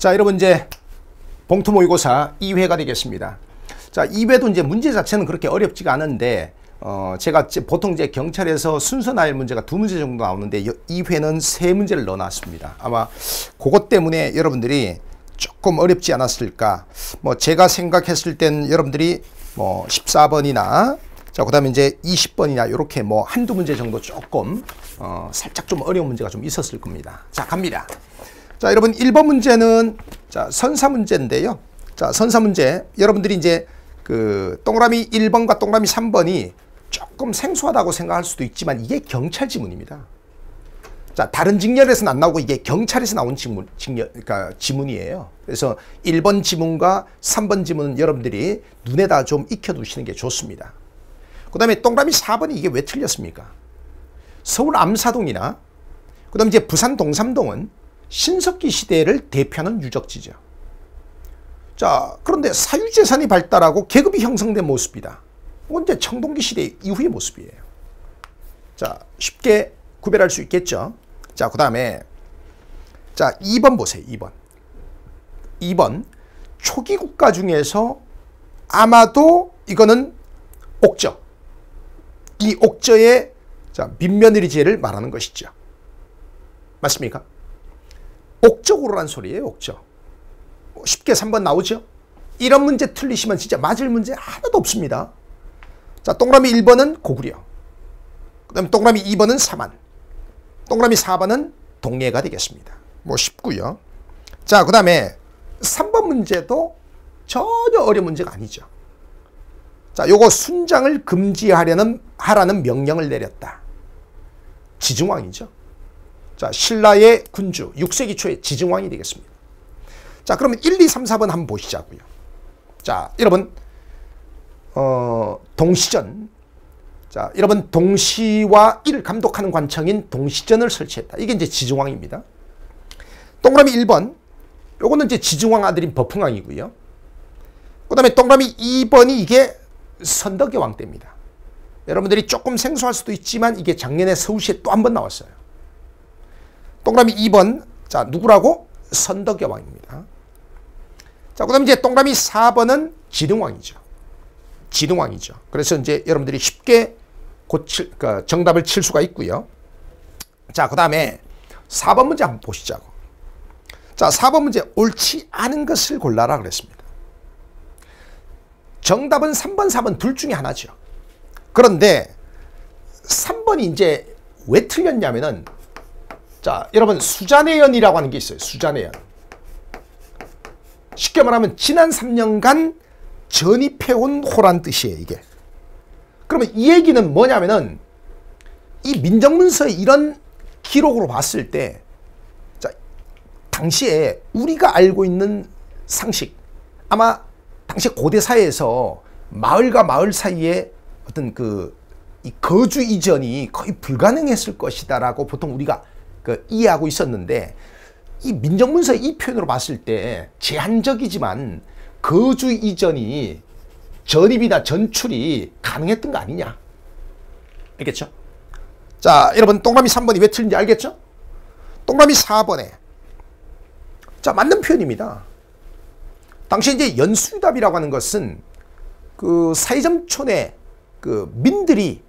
자, 여러분 이제 봉투 모의고사 2회가 되겠습니다. 자, 2회도 이제 문제 자체는 그렇게 어렵지가 않은데 어, 제가 보통 이제 경찰에서 순서 나열 문제가 두 문제 정도 나오는데 2회는 세 문제를 넣어놨습니다. 아마 그것 때문에 여러분들이 조금 어렵지 않았을까. 뭐 제가 생각했을 땐 여러분들이 뭐 14번이나 자, 그 다음에 이제 20번이나 이렇게 뭐 한두 문제 정도 조금 어, 살짝 좀 어려운 문제가 좀 있었을 겁니다. 자, 갑니다. 자, 여러분 1번 문제는 자, 선사 문제인데요. 자, 선사 문제. 여러분들이 이제 그 동그라미 1번과 동그라미 3번이 조금 생소하다고 생각할 수도 있지만 이게 경찰 지문입니다. 자, 다른 직렬에서는 안 나오고 이게 경찰에서 나온 지문, 직렬, 그러니까 지문이에요. 그래서 1번 지문과 3번 지문은 여러분들이 눈에다 좀 익혀두시는 게 좋습니다. 그 다음에 동그라미 4번이 이게 왜 틀렸습니까? 서울 암사동이나 그 다음에 이제 부산 동삼동은 신석기 시대를 대표하는 유적지죠. 자, 그런데 사유재산이 발달하고 계급이 형성된 모습이다. 이제 청동기 시대 이후의 모습이에요. 자, 쉽게 구별할 수 있겠죠. 자, 그 다음에 자, 2번 보세요. 2번. 2번. 초기 국가 중에서 아마도 이거는 옥저. 이 옥저의 자, 민며느리제를 말하는 것이죠. 맞습니까? 옥적으로란 소리예요. 옥적. 뭐 쉽게 3번 나오죠? 이런 문제 틀리시면 진짜 맞을 문제 하나도 없습니다. 자, 동그라미 1번은 고구려. 그 다음에 동그라미 2번은 사만. 동그라미 4번은 동해가 되겠습니다. 뭐 쉽고요. 자, 그 다음에 3번 문제도 전혀 어려운 문제가 아니죠. 자, 요거 순장을 금지하려는 하라는 명령을 내렸다. 지중왕이죠. 자, 신라의 군주 6세기 초의 지증왕이 되겠습니다. 자, 그러면 1, 2, 3, 4번 한번 보시자고요. 자, 여러분 어, 동시전 자, 여러분 동시와 일 감독하는 관청인 동시전을 설치했다. 이게 이제 지증왕입니다. 동그라미 1번 요거는 이제 지증왕 아들인 버풍왕이고요. 그 다음에 동그라미 2번이 이게 선덕의 왕 때입니다. 여러분들이 조금 생소할 수도 있지만 이게 작년에 서울시에 또 한 번 나왔어요. 동그라미 2번. 자, 누구라고? 선덕여 왕입니다. 자, 그 다음에 이제 동그라미 4번은 지등왕이죠. 지등왕이죠. 그래서 이제 여러분들이 쉽게 고칠, 그 정답을 칠 수가 있고요. 자, 그 다음에 4번 문제 한번 보시자고. 자, 4번 문제 옳지 않은 것을 골라라 그랬습니다. 정답은 3번, 4번 둘 중에 하나죠. 그런데 3번이 이제 왜 틀렸냐면은 자, 여러분 수자내연이라고 하는 게 있어요. 수자내연. 쉽게 말하면 지난 3년간 전입해온 호란 뜻이에요. 이게. 그러면 이 얘기는 뭐냐면은 이 민정문서의 이런 기록으로 봤을 때 자, 당시에 우리가 알고 있는 상식 아마 당시 고대 사회에서 마을과 마을 사이에 어떤 그이 거주 이전이 거의 불가능했을 것이다라고 보통 우리가 그 이해하고 있었는데 이 민정문서 이 표현으로 봤을 때 제한적이지만 거주 이전이 전입이나 전출이 가능했던 거 아니냐. 알겠죠? 자, 여러분 동그라미 3번이 왜 틀린지 알겠죠? 동그라미 4번에 자, 맞는 표현입니다. 당시 이제 연수답이라고 하는 것은 그 사이점촌의 그 민들이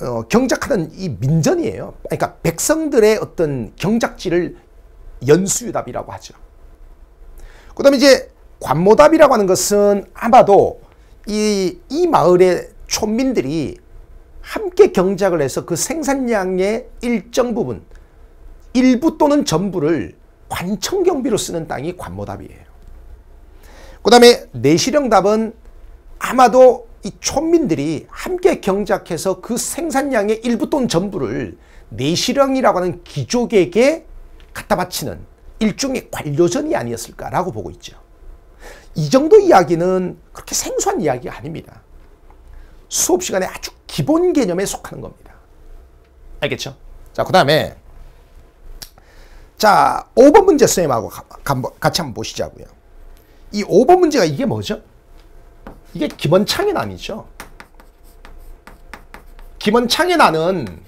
어, 경작하는 이 민전이에요. 그러니까 백성들의 어떤 경작지를 연수유답이라고 하죠. 그 다음에 이제 관모답이라고 하는 것은 아마도 이, 이 마을의 촌민들이 함께 경작을 해서 그 생산량의 일정 부분, 일부 또는 전부를 관청경비로 쓰는 땅이 관모답이에요. 그 다음에 내시령답은 아마도 이 촌민들이 함께 경작해서 그 생산량의 일부 또는 전부를 내시령이라고 하는 귀족에게 갖다 바치는 일종의 관료전이 아니었을까라고 보고 있죠. 이 정도 이야기는 그렇게 생소한 이야기가 아닙니다. 수업 시간에 아주 기본 개념에 속하는 겁니다. 알겠죠? 자, 그 다음에 자, 5번 문제 쌤하고 같이 한번 보시자고요. 이 5번 문제가 이게 뭐죠? 이게 김원창의 난이죠. 김원창의 난은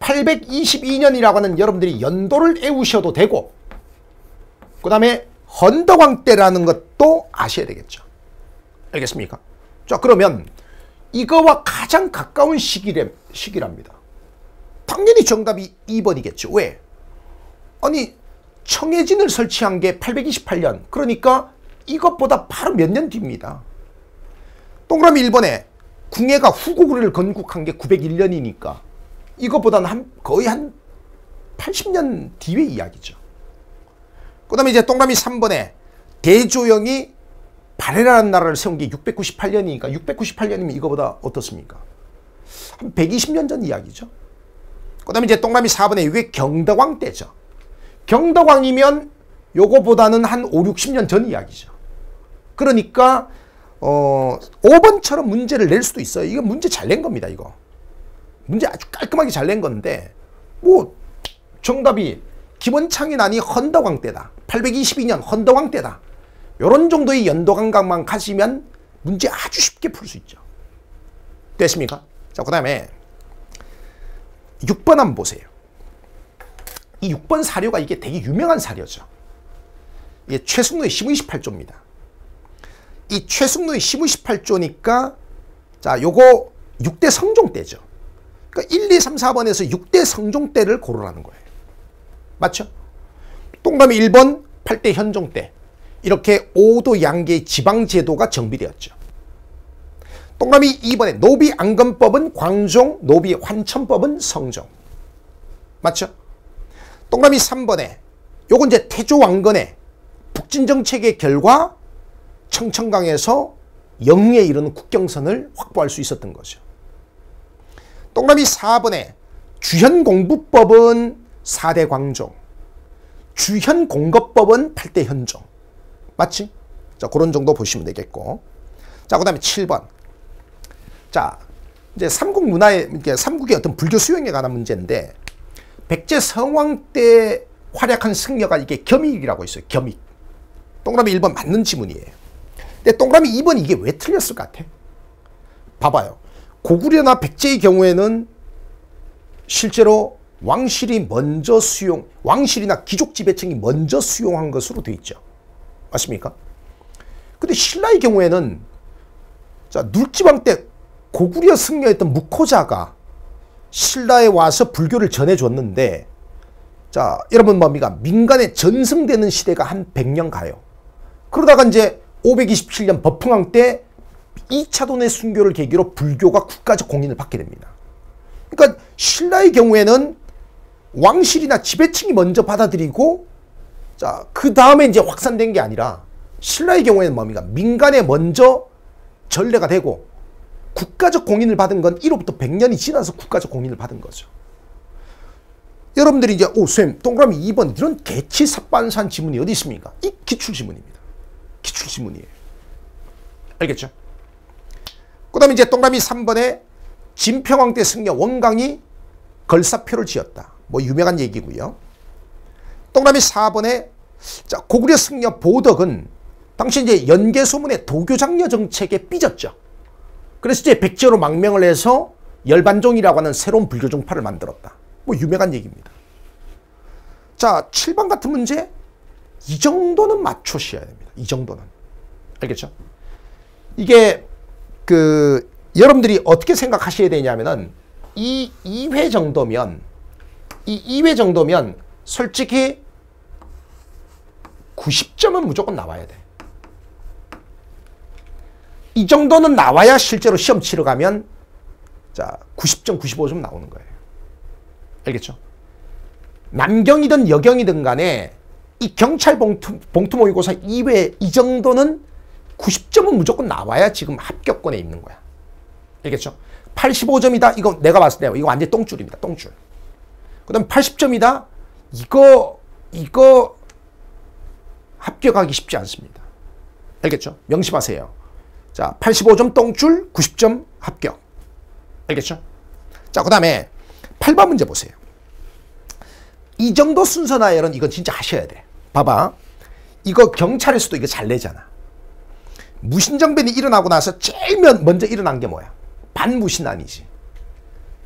822년이라고 하는 여러분들이 연도를 애우셔도 되고 그 다음에 헌덕왕 때라는 것도 아셔야 되겠죠. 알겠습니까? 자 그러면 이거와 가장 가까운 시기래, 시기랍니다. 당연히 정답이 2번이겠죠. 왜? 아니 청해진을 설치한 게 828년 그러니까 이것보다 바로 몇 년 뒤입니다. 동그라미 1번에 궁예가 후고구려를 건국한 게 901년이니까 이것보다는 한, 거의 한 80년 뒤의 이야기죠. 그 다음에 이제 동그라미 3번에 대조영이 바레라는 나라를 세운 게 698년이니까 698년이면 이거보다 어떻습니까? 한 120년 전 이야기죠. 그 다음에 이제 동그라미 4번에 이게 경덕왕 때죠. 경덕왕이면 요거보다는 한 5, 60년 전 이야기죠. 그러니까 어 5번처럼 문제를 낼 수도 있어요. 이거 문제 잘 낸 겁니다. 이거. 문제 아주 깔끔하게 잘 낸 건데 뭐 정답이 기원창이 헌덕왕 때다. 822년 헌덕왕 때다. 요런 정도의 연도 감각만 가지면 문제 아주 쉽게 풀 수 있죠. 됐습니까? 자, 그 다음에 6번 한번 보세요. 이 6번 사료가 이게 되게 유명한 사료죠. 이게 최승로의 1028조입니다. 이 최승로의 1028조니까 자, 요거 6대 성종 때죠. 그러니까 1, 2, 3, 4번에서 6대 성종 때를 고르라는 거예요. 맞죠? 동그라미 1번 8대 현종 때 이렇게 5도 양계의 지방 제도가 정비되었죠. 동그라미 2번에 노비안건법은 광종, 노비 환천법은 성종. 맞죠? 동그라미 3번에 요건 이제 태조 왕건의 북진 정책의 결과 청천강에서 영유에 이르는 국경선을 확보할 수 있었던 거죠. 동그라미 4번에 주현공부법은 4대 광종, 주현공거법은 8대 현종. 맞지? 자, 그런 정도 보시면 되겠고. 자, 그 다음에 7번. 자, 이제 삼국 문화의, 삼국의 어떤 불교 수용에 관한 문제인데, 백제 성왕 때 활약한 승려가 이게 겸익이라고 있어요. 겸익. 동그라미 1번 맞는 지문이에요. 근데 동그라미 2번 이게 왜 틀렸을 것 같아? 봐봐요. 고구려나 백제의 경우에는 실제로 왕실이 먼저 수용, 왕실이나 귀족 지배층이 먼저 수용한 것으로 되어 있죠. 맞습니까? 근데 신라의 경우에는 자, 눌지방 때 고구려 승려였던 무코자가 신라에 와서 불교를 전해줬는데 자, 여러분 뭡니까? 민간에 전승되는 시대가 한 100년 가요. 그러다가 이제 527년 법흥왕 때 2차 돈의 순교를 계기로 불교가 국가적 공인을 받게 됩니다. 그러니까 신라의 경우에는 왕실이나 지배층이 먼저 받아들이고 자, 그 다음에 이제 확산된 게 아니라 신라의 경우에는 뭡니까? 민간에 먼저 전례가 되고 국가적 공인을 받은 건 1호부터 100년이 지나서 국가적 공인을 받은 거죠. 여러분들이 이제 오, 쌤, 동그라미 2번 이런 개치 삽반산 지문이 어디 있습니까? 이 기출 지문입니다. 기출 지문이에요. 알겠죠? 그 다음에 이제 동그라미 3번에 진평왕 때 승려 원강이 걸사표를 지었다. 뭐 유명한 얘기고요. 동그라미 4번에 자, 고구려 승려 보덕은 당시 이제 연계 소문의 도교장려 정책에 삐졌죠. 그래서 이제 백제로 망명을 해서 열반종이라고 하는 새로운 불교 종파를 만들었다. 뭐 유명한 얘기입니다. 자, 7번 같은 문제 이 정도는 맞추셔야 됩니다. 이 정도는. 알겠죠? 이게 그 여러분들이 어떻게 생각하셔야 되냐면은 이 2회 정도면 이 2회 정도면 솔직히 90점은 무조건 나와야 돼. 이 정도는 나와야 실제로 시험 치러 가면 자 90점, 95점 나오는 거예요. 알겠죠? 남경이든 여경이든 간에 이 경찰 봉투, 봉투 모의고사 이외에 이 정도는 90점은 무조건 나와야 지금 합격권에 있는 거야. 알겠죠? 85점이다. 이거 내가 봤을 때 이거 완전 똥줄입니다. 똥줄. 그 다음 80점이다. 이거, 이거 합격하기 쉽지 않습니다. 알겠죠? 명심하세요. 자, 85점 똥줄, 90점 합격. 알겠죠? 자, 그 다음에 8번 문제 보세요. 이 정도 순서 나열은 이건 진짜 하셔야 돼. 봐봐. 이거 경찰에서도 이거 잘 내잖아. 무신정변이 일어나고 나서 제일 먼저 일어난 게 뭐야? 반무신난이지.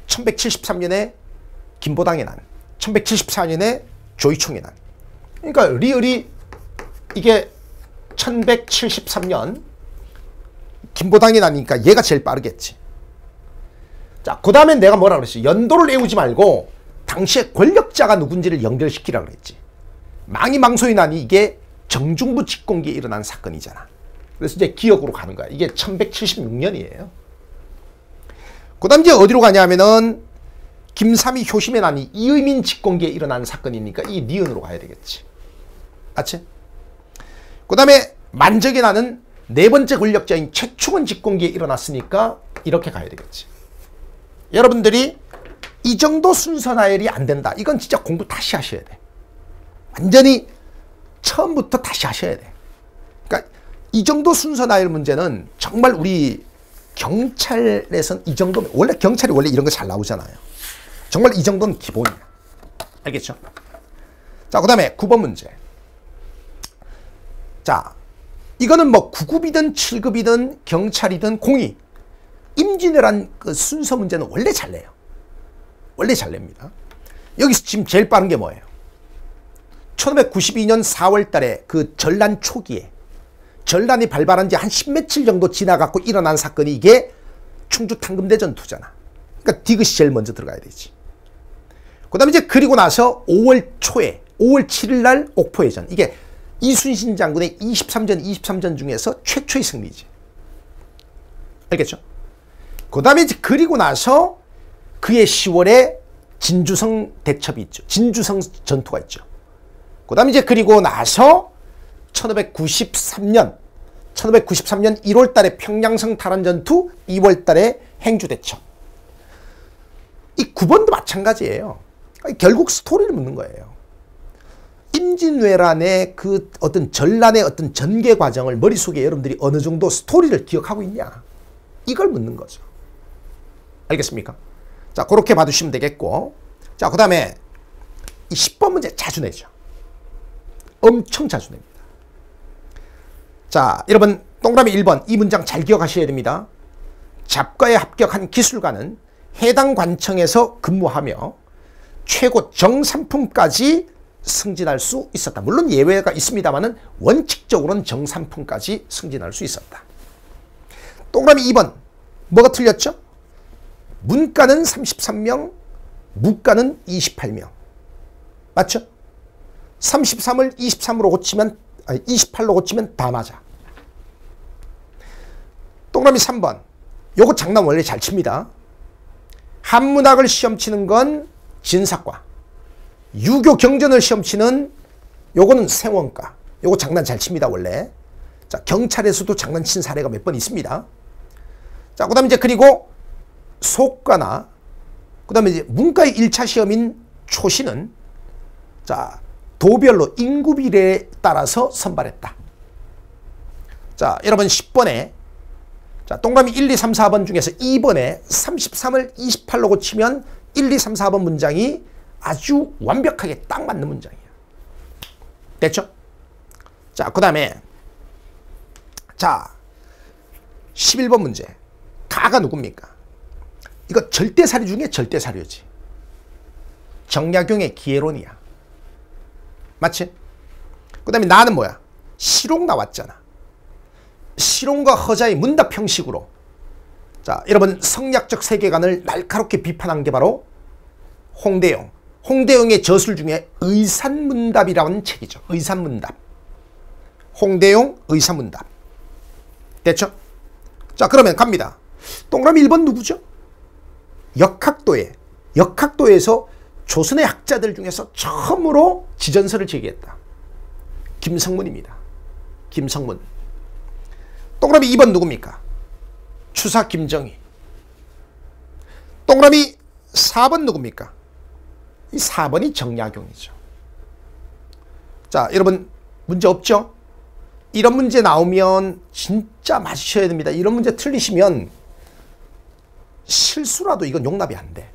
1173년에 김보당의 난, 1174년에 조이총의 난. 그러니까 리얼이 이게 1173년 김보당이 나니까 얘가 제일 빠르겠지. 자, 그 다음에 내가 뭐라 그랬지? 연도를 외우지 말고 당시에 권력자가 누군지를 연결시키라 그랬지. 망이망소이 나니 이게 정중부 집권기에 일어난 사건이잖아. 그래서 이제 기억으로 가는 거야. 이게 1176년이에요. 그 다음 이제 어디로 가냐면은 김삼이 효심에 나니 이의민 집권기에 일어난 사건이니까 이 니은으로 가야 되겠지. 맞지? 그 다음에 만적이 나는 네 번째 권력자인 최충원 집권기에 일어났으니까 이렇게 가야 되겠지. 여러분들이 이 정도 순서 나열이 안 된다. 이건 진짜 공부 다시 하셔야 돼. 완전히 처음부터 다시 하셔야 돼. 그러니까 이 정도 순서 나열 문제는 정말 우리 경찰에선 이 정도면 원래 경찰이 원래 이런 거 잘 나오잖아요. 정말 이 정도는 기본이야. 알겠죠? 자, 그 다음에 9번 문제. 자, 이거는 뭐 9급이든 7급이든 경찰이든 공이 임진왜란 그 순서 문제는 원래 잘 내요. 원래 잘 냅니다. 여기서 지금 제일 빠른 게 뭐예요? 1592년 4월 달에 그 전란 초기에 전란이 발발한 지 한 십몇칠 정도 지나갖고 일어난 사건이 이게 충주 탕금대 전투잖아. 그러니까 디귿이 제일 먼저 들어가야 되지. 그 다음에 이제 그리고 나서 5월 초에 5월 7일 날 옥포해전 이게 이순신 장군의 23전 23전 중에서 최초의 승리지. 알겠죠? 그 다음에 이제 그리고 나서 그의 10월에 진주성 대첩이 있죠. 진주성 전투가 있죠. 그 다음에 이제 그리고 나서 1593년 1593년 1월 달에 평양성 탈환 전투 2월 달에 행주 대첩. 이 9번도 마찬가지예요. 결국 스토리를 묻는 거예요. 임진왜란의 그 어떤 전란의 어떤 전개 과정을 머릿속에 여러분들이 어느 정도 스토리를 기억하고 있냐. 이걸 묻는 거죠. 알겠습니까? 자, 그렇게 봐두시면 되겠고. 자, 그 다음에 이 10번 문제 자주 내죠. 엄청 자주 냅니다. 자, 여러분, 동그라미 1번 이 문장 잘 기억하셔야 됩니다. 잡과에 합격한 기술가는 해당 관청에서 근무하며 최고 정산품까지 승진할 수 있었다. 물론 예외가 있습니다만 원칙적으로는 정산품까지 승진할 수 있었다. 동그라미 2번 뭐가 틀렸죠? 문과는 33명, 무과는 28명. 맞죠? 33을 23으로 고치면 아니 28로 고치면 다 맞아. 동그라미 3번. 요거 장난 원래 잘 칩니다. 한문학을 시험 치는 건 진사과. 유교 경전을 시험 치는 요거는 생원과. 요거 장난 잘 칩니다, 원래. 자, 경찰에서도 장난친 사례가 몇 번 있습니다. 자, 그 다음에 이제 그리고 속과나 그 다음에 이제 문과의 1차 시험인 초시는 자, 도별로 인구 비례에 따라서 선발했다. 자, 여러분 10번에 자, 동그라미 1, 2, 3, 4번 중에서 2번에 33을 28로 고치면 1, 2, 3, 4번 문장이 아주 완벽하게 딱 맞는 문장이에요. 됐죠? 자, 그 다음에 자, 11번 문제. 가가 누굽니까? 이거 절대사료 중에 절대사료지. 정약용의 기회론이야. 맞지? 그 다음에 나는 뭐야? 실용 나왔잖아. 실용과 허자의 문답 형식으로 자 여러분 성략적 세계관을 날카롭게 비판한 게 바로 홍대영. 홍대영의 저술 중에 의산문답이라는 책이죠. 의산문답. 홍대용 의산문답. 됐죠? 자 그러면 갑니다. 동그라미 1번 누구죠? 역학도에 역학도에서 조선의 학자들 중에서 처음으로 지전서를 제기했다. 김성문입니다. 김성문. 동그라미 2번 누굽니까? 추사 김정희. 동그라미 4번 누굽니까? 이 4번이 정약용이죠. 자, 여러분 문제 없죠? 이런 문제 나오면 진짜 맞으셔야 됩니다. 이런 문제 틀리시면 실수라도 이건 용납이 안 돼.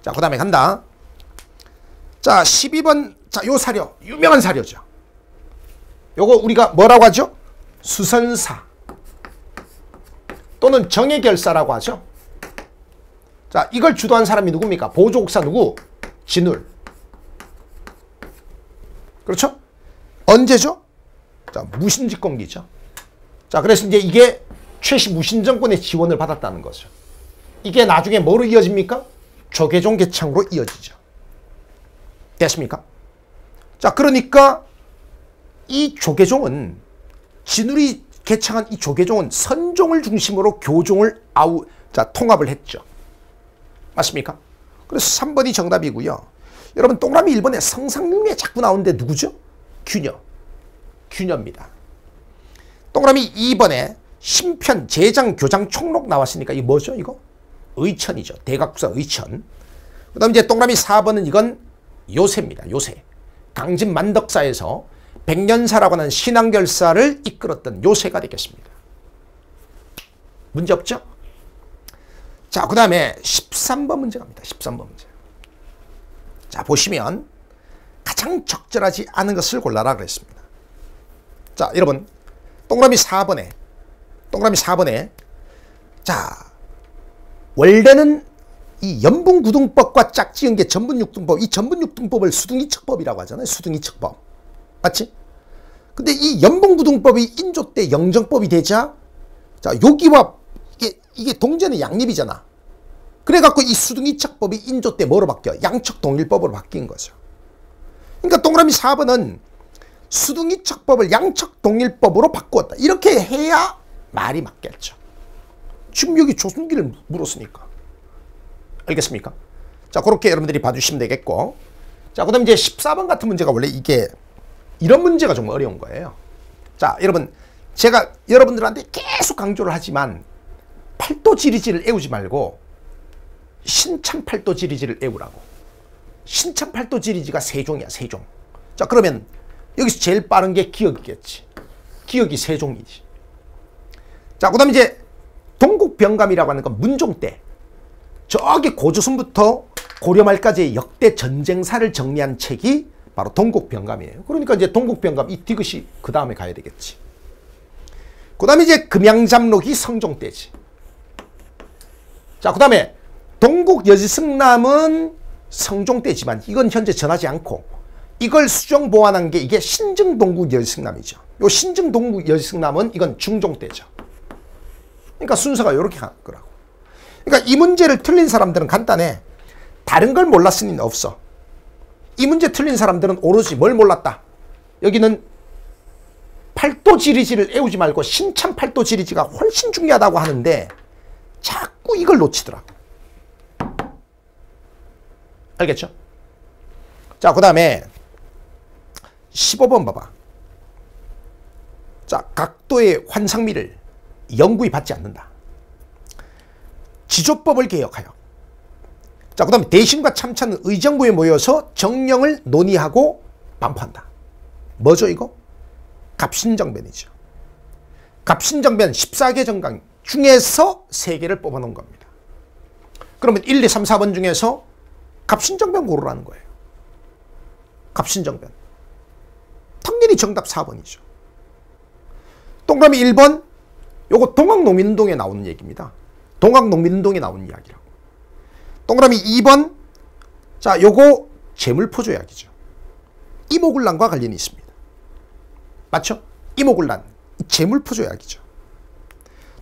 자, 그 다음에 간다. 자, 12번. 자, 요 사료. 유명한 사료죠. 요거 우리가 뭐라고 하죠? 수선사. 또는 정예결사라고 하죠. 자, 이걸 주도한 사람이 누굽니까? 보조국사 누구? 진울. 그렇죠? 언제죠? 자, 무신집권기죠. 자, 그래서 이제 이게 최씨 무신 정권의 지원을 받았다는 거죠. 이게 나중에 뭐로 이어집니까? 조계종 개창으로 이어지죠. 됐습니까? 자, 그러니까 이 조계종은 진울이 개창한 이 조계종은 선종을 중심으로 교종을 아우 자 통합을 했죠. 맞습니까? 그래서 3번이 정답이고요. 여러분 동그라미 1번에 성상명에 자꾸 나오는데 누구죠? 균여. 균여입니다. 동그라미 2번에 심편, 제장, 교장, 총록 나왔으니까 이 뭐죠 이거? 의천이죠. 대각부사 의천. 그 다음 이제 동그라미 4번은 이건 요새입니다. 요새. 강진 만덕사에서 백년사라고 하는 신앙결사를 이끌었던 요새가 되겠습니다. 문제 없죠? 자, 그 다음에 13번 문제 갑니다. 13번 문제. 자, 보시면 가장 적절하지 않은 것을 골라라 그랬습니다. 자, 여러분. 동그라미 4번에 동그라미 4번에 자, 원래는 이 연분구등법과 짝지은 게 전분육등법, 이 전분육등법을 수등이척법이라고 하잖아요. 수등이척법. 맞지? 근데 이 연봉구등법이 인조 때 영정법이 되자 자 여기와 이게 이게 동전의 양립이잖아. 그래갖고 이 수등이척법이 인조 때 뭐로 바뀌어? 양척 동일법으로 바뀐 거죠. 그러니까 동그라미 4번은 수등이척법을 양척 동일법으로 바꾸었다. 이렇게 해야 말이 맞겠죠. 지금 여기 조순기를 물었으니까. 알겠습니까? 자, 그렇게 여러분들이 봐주시면 되겠고. 자, 그 다음 이제 14번 같은 문제가 원래 이게 이런 문제가 좀 어려운 거예요. 자, 여러분. 제가 여러분들한테 계속 강조를 하지만 팔도 지리지를 애우지 말고 신참 팔도 지리지를 애우라고. 신참 팔도 지리지가 세 종이야, 세 종. 자, 그러면 여기서 제일 빠른 게 기억이겠지. 기억이 세 종이지. 자, 그 다음에 이제 동국병감이라고 하는 건 문종 때 저기 고조선부터 고려 말까지의 역대 전쟁사를 정리한 책이 바로 동국병감이에요. 그러니까 이제 동국병감 이 디귿이 그 다음에 가야 되겠지. 그 다음에 이제 금양잡록이 성종 때지. 자, 그 다음에 동국 여지승남은 성종 때지만 이건 현재 전하지 않고 이걸 수정 보완한 게 이게 신증동국 여지승남이죠. 요 신증동국 여지승남은 이건 중종 때죠. 그러니까 순서가 이렇게 갈 거라고. 그러니까 이 문제를 틀린 사람들은 간단해. 다른 걸 몰랐으니 없어. 이 문제 틀린 사람들은 오로지 뭘 몰랐다. 여기는 팔도 지리지를 애우지 말고 신참 팔도 지리지가 훨씬 중요하다고 하는데 자꾸 이걸 놓치더라고. 알겠죠? 자, 그 다음에 15번 봐봐. 자, 각도의 환상미를 영구히 받지 않는다. 지조법을 개혁하여 자, 그 다음에 대신과 참찬은 의정부에 모여서 정령을 논의하고 반포한다. 뭐죠, 이거? 갑신정변이죠. 갑신정변 14개 정강 중에서 3개를 뽑아놓은 겁니다. 그러면 1, 2, 3, 4번 중에서 갑신정변 고르라는 거예요. 갑신정변. 당연히 정답 4번이죠. 동그라미 1번, 요거 동학농민운동에 나오는 얘기입니다. 동학농민운동에 나오는 이야기라고. 동그라미 2번 자 요거 재물포 조약이죠. 이모굴란과 관련이 있습니다. 맞죠? 이모굴란 재물포 조약이죠.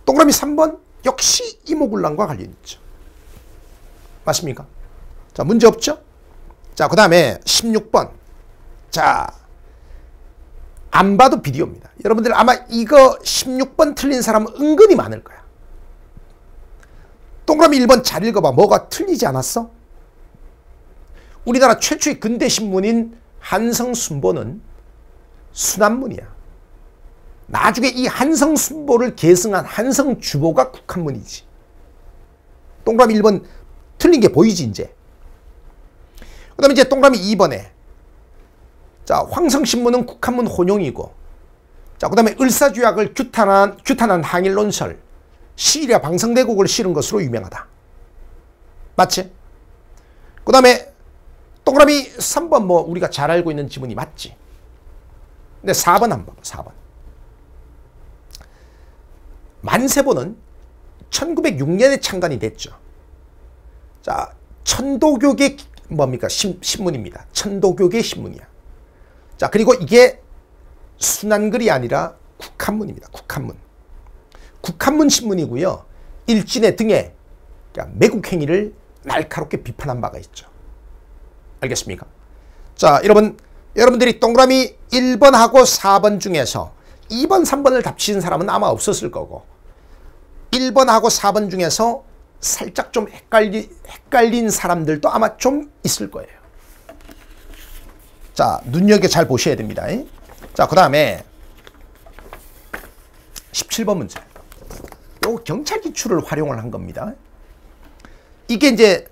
동그라미 3번 역시 이모굴란과 관련이 있죠. 맞습니까? 자 문제 없죠? 자 그 다음에 16번 자 안 봐도 비디오입니다. 여러분들 아마 이거 16번 틀린 사람은 은근히 많을 거야. 동그라미 1번 잘 읽어봐. 뭐가 틀리지 않았어? 우리나라 최초의 근대 신문인 한성순보는 순한문이야. 나중에 이 한성순보를 계승한 한성주보가 국한문이지. 동그라미 1번 틀린 게 보이지 이제. 그 다음에 이제 동그라미 2번에 자 황성신문은 국한문 혼용이고 자 그 다음에 을사주약을 규탄한 규탄한 항일론설 시리아 방성대국을 실은 것으로 유명하다. 맞지? 그 다음에 동그라미 3번 뭐 우리가 잘 알고 있는 지문이 맞지? 근데 4번 한번 봐봐. 4번. 만세보는 1906년에 창간이 됐죠. 자, 천도교계 뭡니까? 신, 신문입니다. 천도교계 신문이야. 자, 그리고 이게 순환글이 아니라 국한문입니다. 국한문. 국한문 신문이고요. 일진의 등에 그러니까 매국 행위를 날카롭게 비판한 바가 있죠. 알겠습니까? 자, 여러분, 여러분들이 동그라미 1번하고 4번 중에서 2번, 3번을 답치는 사람은 아마 없었을 거고 1번하고 4번 중에서 살짝 좀 헷갈리, 헷갈린 사람들도 아마 좀 있을 거예요. 자, 눈여겨 잘 보셔야 됩니다. 자, 그 다음에 17번 문제. 요 경찰 기출을 활용을 한 겁니다. 이게 이제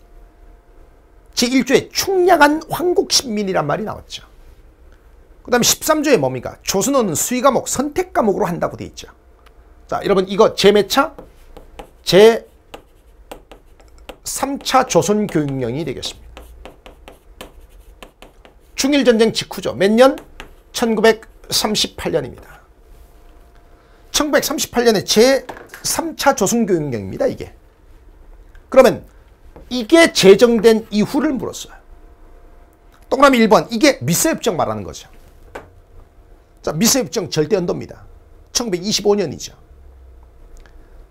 제1조에 충량한 황국 신민이란 말이 나왔죠. 그 다음에 13조에 뭡니까? 조선어는 수의 과목, 선택 과목으로 한다고 돼 있죠. 자, 여러분 이거 제몇 차? 제 3차 조선 교육령이 되겠습니다. 중일 전쟁 직후죠. 몇 년? 1938년입니다. 1938년에 제 3차 조선교육령입니다. 이게. 그러면 이게 제정된 이후를 물었어요. 동그라미 1번 이게 미세협정 말하는 거죠. 자 미세협정 절대연도입니다. 1925년이죠.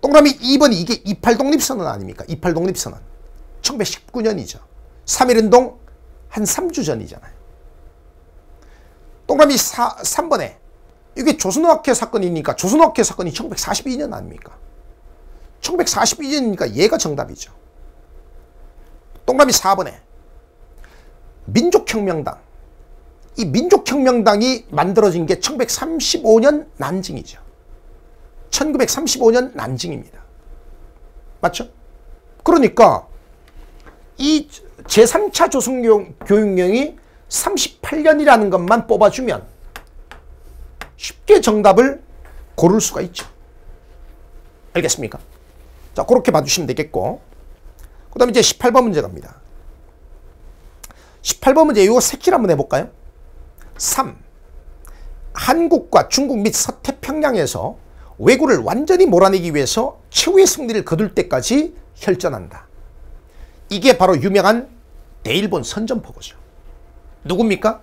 동그라미 2번이 이게 28독립선언 아닙니까? 28독립선언. 1919년이죠. 3.1운동 한 3주 전이잖아요. 동그라미 4, 3번에 이게 조선어학회 사건이니까 조선어학회 사건이 1942년 아닙니까? 1942년이니까 얘가 정답이죠. 동그라미 4번에 민족혁명당 이 민족혁명당이 만들어진 게 1935년 난징이죠. 1935년 난징입니다. 맞죠? 그러니까 이 제3차 조선교육령이 38년이라는 것만 뽑아주면 쉽게 정답을 고를 수가 있죠. 알겠습니까? 자, 그렇게 봐주시면 되겠고 그 다음에 이제 18번 문제 갑니다. 18번 문제 이거 색칠 한번 해볼까요? 3. 한국과 중국 및 서태평양에서 왜구를 완전히 몰아내기 위해서 최후의 승리를 거둘 때까지 혈전한다. 이게 바로 유명한 대일본 선전포고죠. 누굽니까?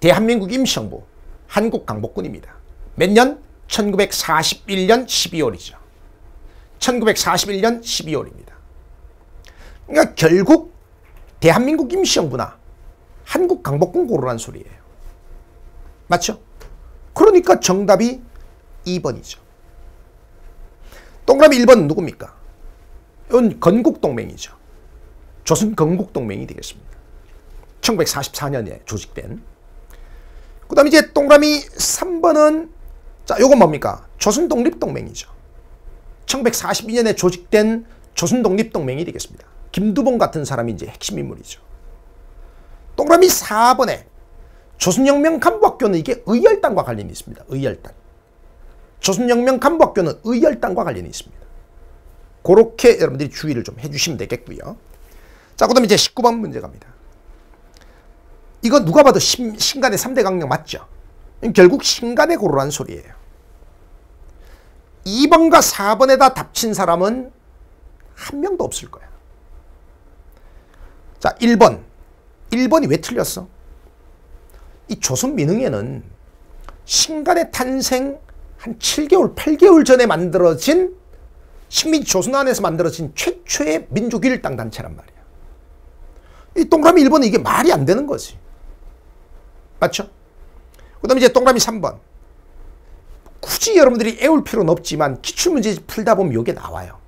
대한민국 임시정부 한국 강복군입니다. 몇 년? 1941년 12월이죠. 1941년 12월입니다. 그러니까 결국 대한민국 임시정부나 한국 강복군 고르란 소리예요. 맞죠? 그러니까 정답이 2번이죠. 동그라미 1번 누굽니까? 이건 건국동맹이죠. 조선 건국동맹이 되겠습니다. 1944년에 조직된. 그 다음에 이제 동그라미 3번은 자, 요건 뭡니까? 조선 독립동맹이죠. 1942년에 조직된 조선 독립동맹이 되겠습니다. 김두봉 같은 사람이 이제 핵심 인물이죠. 동그라미 4번에 조선혁명 간부학교는 이게 의열단과 관련이 있습니다. 의열단. 조선혁명 간부학교는 의열단과 관련이 있습니다. 그렇게 여러분들이 주의를 좀 해주시면 되겠고요. 자, 그 다음에 이제 19번 문제 갑니다. 이거 누가 봐도 신, 신간의 3대 강령 맞죠? 결국 신간의 고르란 소리예요. 2번과 4번에다 답친 사람은 한 명도 없을 거야. 자, 1번. 1번이 왜 틀렸어? 이 조선 민흥회는 신간의 탄생 한 7개월, 8개월 전에 만들어진 식민 조선 안에서 만들어진 최초의 민족일당 단체란 말이야. 이 동그라미 1번은 이게 말이 안 되는 거지. 맞죠? 그 다음에 이제 동그라미 3번. 굳이 여러분들이 애울 필요는 없지만 기출문제 풀다 보면 이게 나와요.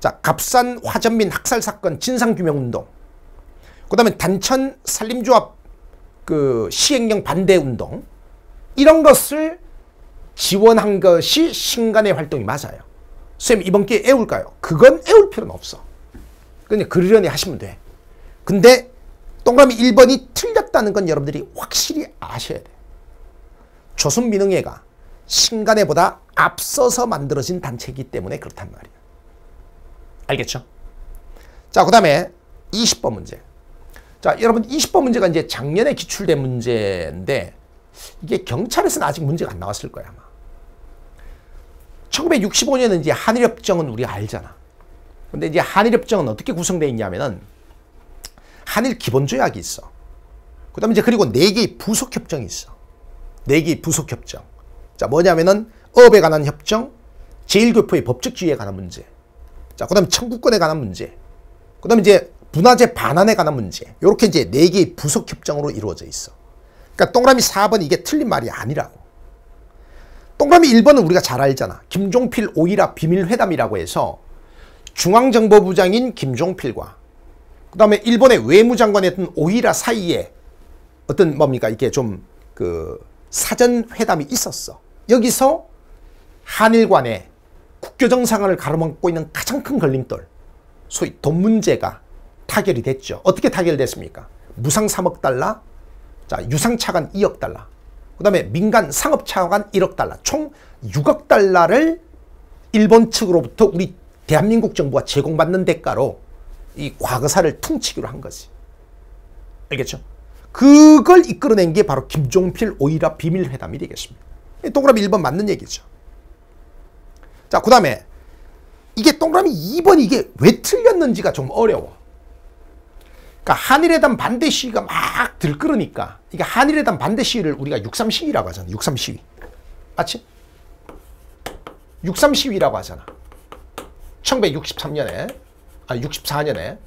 자, 갑산 화전민 학살 사건 진상규명운동. 그 다음에 단천 산림조합 그 시행령 반대 운동. 이런 것을 지원한 것이 신간의 활동이 맞아요. 선생님 이번 기회에 애울까요? 그건 애울 필요는 없어. 그냥 그러려니 하시면 돼. 근데 동그라미 1번이 틀렸다는 건 여러분들이 확실히 아셔야 돼. 조선민흥회가 신간회보다 앞서서 만들어진 단체이기 때문에 그렇단 말이야. 알겠죠? 자, 그 다음에 20번 문제. 자, 여러분 20번 문제가 이제 작년에 기출된 문제인데 이게 경찰에서는 아직 문제가 안 나왔을 거야, 아마. 1965년은 이제 한일협정은 우리가 알잖아. 근데 이제 한일협정은 어떻게 구성되어 있냐면은 한일 기본 조약이 있어. 그 다음에 이제 그리고 네 개의 부속 협정이 있어. 4개 부속 협정. 자, 뭐냐면은 업에 관한 협정, 제1교포의 법적 지위에 관한 문제. 자, 그 다음에 청구권에 관한 문제. 그 다음에 이제 문화재 반환에 관한 문제. 요렇게 이제 4개의 부속 협정으로 이루어져 있어. 그러니까 동그라미 4번 이게 틀린 말이 아니라고. 동그라미 1번은 우리가 잘 알잖아. 김종필 오이라 비밀회담이라고 해서 중앙정보부장인 김종필과 그 다음에 일본의 외무장관이었던 오이라 사이에 어떤 뭡니까 이게 좀 그 사전 회담이 있었어. 여기서 한일 간의 국교 정상을 가로막고 있는 가장 큰 걸림돌, 소위 돈 문제가 타결이 됐죠. 어떻게 타결됐습니까? 무상 3억 달러, 자 유상 차관 2억 달러, 그 다음에 민간 상업 차관 1억 달러, 총 6억 달러를 일본 측으로부터 우리 대한민국 정부가 제공받는 대가로 이 과거사를 퉁치기로 한 거지. 알겠죠? 그걸 이끌어낸 게 바로 김종필 오이라 비밀회담이 되겠습니다. 동그라미 1번 맞는 얘기죠. 자, 그 다음에 이게 동그라미 2번 이게 왜 틀렸는지가 좀 어려워. 그러니까 한일회담 반대 시위가 막 들끓으니까 이게 한일회담 반대 시위를 우리가 63 시위라고 하잖아. 63 시위. 맞지? 63 시위라고 하잖아. 1963년에 아 64년에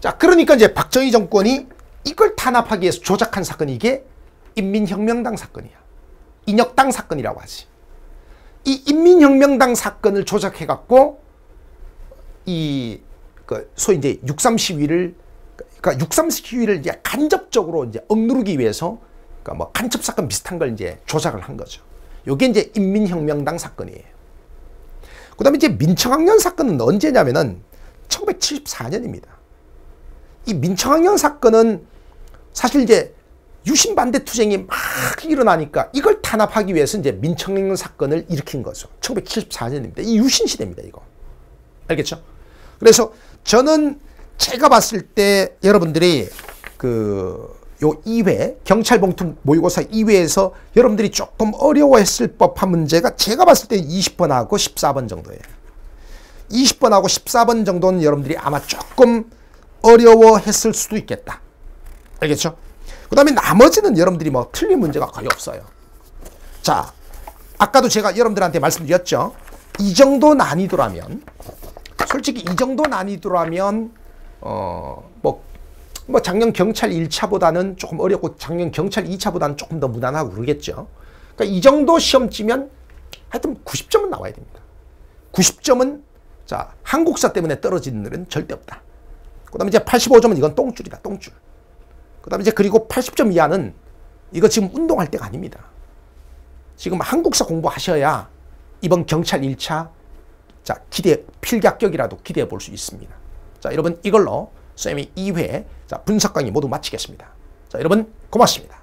자 그러니까 이제 박정희 정권이 이걸 탄압하기 위해서 조작한 사건이 이게 인민혁명당 사건이야. 인혁당 사건이라고 하지. 이 인민혁명당 사건을 조작해 갖고 이 그 소위 이제 63 시위를 그러니까 63 시위를 이제 간접적으로 이제 억누르기 위해서 그러니까 뭐 간첩 사건 비슷한 걸 이제 조작을 한 거죠. 요게 이제 인민혁명당 사건이에요. 그 다음에 이제 민청학년 사건은 언제냐면은 1974년입니다. 이 민청학년 사건은 사실 이제 유신 반대 투쟁이 막 일어나니까 이걸 탄압하기 위해서 이제 민청학년 사건을 일으킨 거죠. 1974년입니다. 이 유신 시대입니다, 이거. 알겠죠? 그래서 저는 제가 봤을 때 여러분들이 그 요 2회 경찰 봉투 모의고사 2회에서 여러분들이 조금 어려워했을 법한 문제가 제가 봤을 때 20번하고 14번 정도예요. 20번하고 14번 정도는 여러분들이 아마 조금 어려워했을 수도 있겠다. 알겠죠? 그 다음에 나머지는 여러분들이 뭐 틀린 문제가 거의 없어요. 자, 아까도 제가 여러분들한테 말씀드렸죠. 이 정도 난이도라면 솔직히 이 정도 난이도라면 어 뭐 뭐 작년 경찰 1차보다는 조금 어렵고 작년 경찰 2차보다는 조금 더 무난하고 그러겠죠. 그러니까 이 정도 시험치면 하여튼 90점은 나와야 됩니다. 90점은 자 한국사 때문에 떨어지는 일은 절대 없다. 그 다음에 이제 85점은 이건 똥줄이다. 똥줄. 그 다음에 이제 그리고 80점 이하는 이거 지금 운동할 때가 아닙니다. 지금 한국사 공부하셔야 이번 경찰 1차 자 기대 필격격이라도 기대해 볼 수 있습니다. 자 여러분 이걸로 쌤이 2회 자, 분석 강의 모두 마치겠습니다. 자, 여러분 고맙습니다.